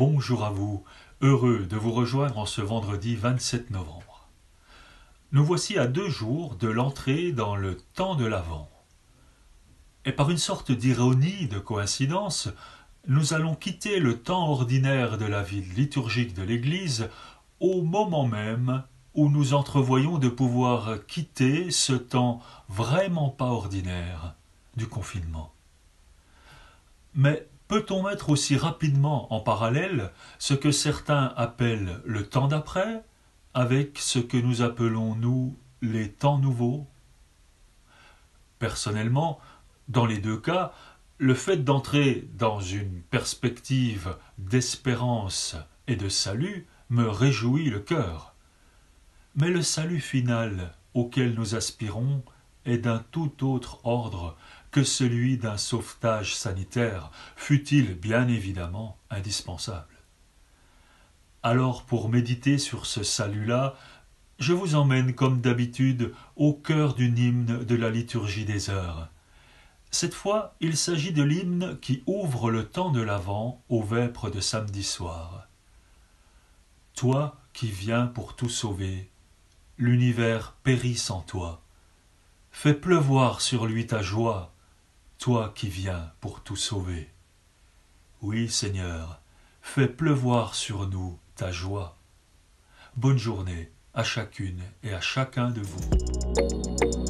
Bonjour à vous, heureux de vous rejoindre en ce vendredi 27 novembre. Nous voici à deux jours de l'entrée dans le temps de l'Avent. Et par une sorte d'ironie, de coïncidence, nous allons quitter le temps ordinaire de la vie liturgique de l'Église au moment même où nous entrevoyons de pouvoir quitter ce temps vraiment pas ordinaire du confinement. Mais peut-on mettre aussi rapidement en parallèle ce que certains appellent le temps d'après avec ce que nous appelons, nous, les temps nouveaux? Personnellement, dans les deux cas, le fait d'entrer dans une perspective d'espérance et de salut me réjouit le cœur. Mais le salut final auquel nous aspirons est d'un tout autre ordre que celui d'un sauvetage sanitaire, fût-il bien évidemment indispensable. Alors pour méditer sur ce salut-là, je vous emmène comme d'habitude au cœur d'une hymne de la liturgie des heures. Cette fois, il s'agit de l'hymne qui ouvre le temps de l'Avent au vêpres de samedi soir. Toi qui viens pour tout sauver, l'univers périt sans toi. Fais pleuvoir sur lui ta joie, toi qui viens pour tout sauver. Oui, Seigneur, fais pleuvoir sur nous ta joie. Bonne journée à chacune et à chacun de vous.